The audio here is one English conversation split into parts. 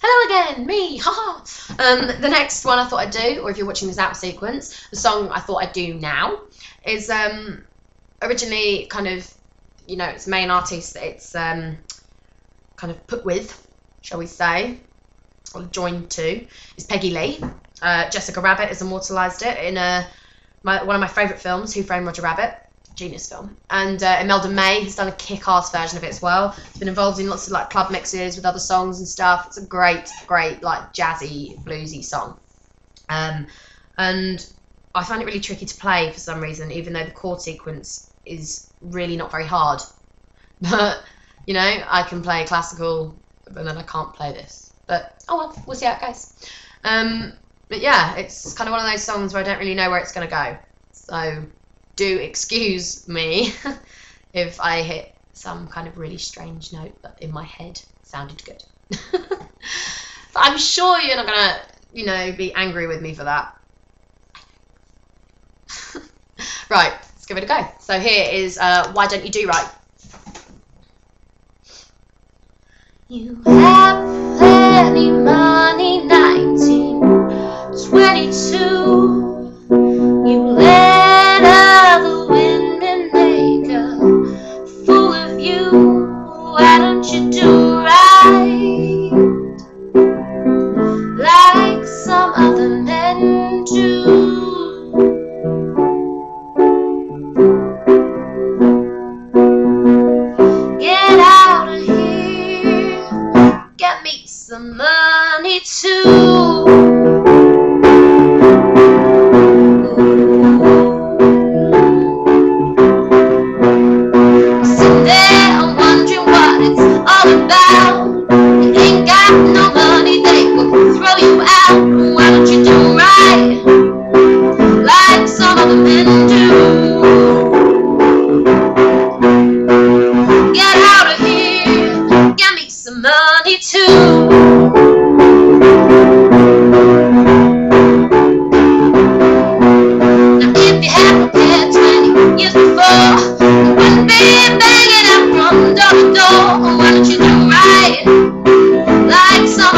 Hello again, me, haha. Um, the next one I thought I'd do, or if you're watching this out sequence, the song I thought I'd do now is um, originally kind of, you know, its main artist it's um, kind of put with, shall we say, or joined to, is Peggy Lee. Uh, Jessica Rabbit has immortalised it in a, my, one of my favourite films, Who Framed Roger Rabbit genius film. And uh, Imelda May has done a kick-ass version of it as well. It's been involved in lots of like club mixes with other songs and stuff. It's a great, great like jazzy, bluesy song. Um, and I find it really tricky to play for some reason, even though the chord sequence is really not very hard. But you know, I can play classical, but then I can't play this. But oh well, we'll see how it goes. Um, but yeah, it's kind of one of those songs where I don't really know where it's going to go. So do excuse me if I hit some kind of really strange note that in my head sounded good. but I'm sure you're not gonna, you know, be angry with me for that. right, let's give it a go. So here is uh, Why Don't You Do Right? You have summer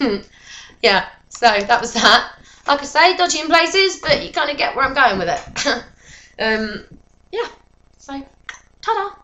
yeah, so that was that. Like I say, dodgy in places, but you kind of get where I'm going with it. um, yeah, so ta-da!